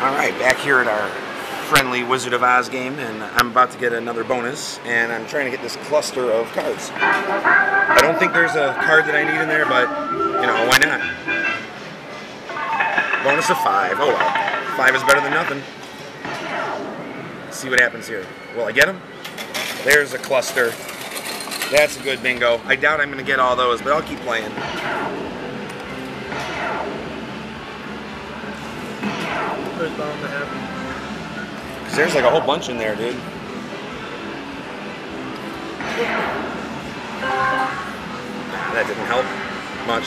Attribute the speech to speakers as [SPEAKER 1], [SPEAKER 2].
[SPEAKER 1] All right, back here at our friendly Wizard of Oz game, and I'm about to get another bonus, and I'm trying to get this cluster of cards. I don't think there's a card that I need in there, but, you know, why not? Bonus of five. Oh well. Five is better than nothing. Let's see what happens here. Will I get them? There's a cluster. That's a good bingo. I doubt I'm going to get all those, but I'll keep playing.
[SPEAKER 2] Bound to happen.
[SPEAKER 1] Cause there's like a whole bunch in there, dude. That didn't help much.